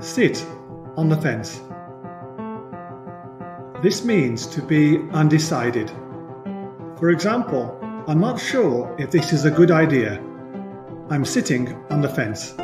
Sit on the fence. This means to be undecided. For example, I'm not sure if this is a good idea. I'm sitting on the fence.